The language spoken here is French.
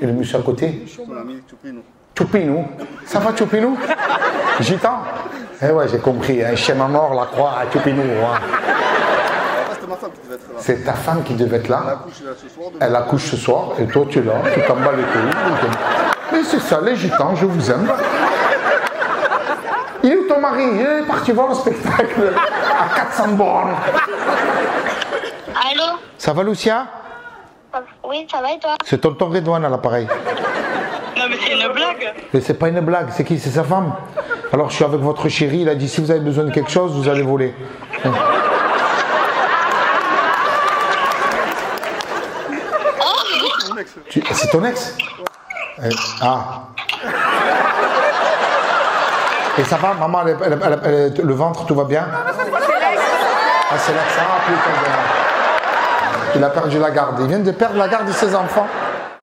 Et le monsieur à côté. Choupinou. Ça va, Choupinou Gitan Eh ouais, j'ai compris. Un chien à mort, la croix à Choupinou. hein. C'est ta femme qui devait être là. Elle accouche ce soir et toi tu es là, tu t'en bats les couilles. Mais c'est ça, les gitans, je vous aime. Il est où ton mari Il est parti voir le spectacle à 400 bornes. Allô? Ça va, Lucia? Oui, ça va et toi C'est tonton Redouane à l'appareil. Non, mais c'est une blague Mais c'est pas une blague, c'est qui? C'est sa femme. Alors je suis avec votre chéri, il a dit si vous avez besoin de quelque chose, vous allez voler. Tu- C'est ton ex? Euh, Ah. Et ça va, maman, elle- elle- elle- elle- le ventre, tout va bien? Ah, c'est l'ex. Ah, putain, merde. Il a perdu la garde. Il vient de perdre la garde de ses enfants.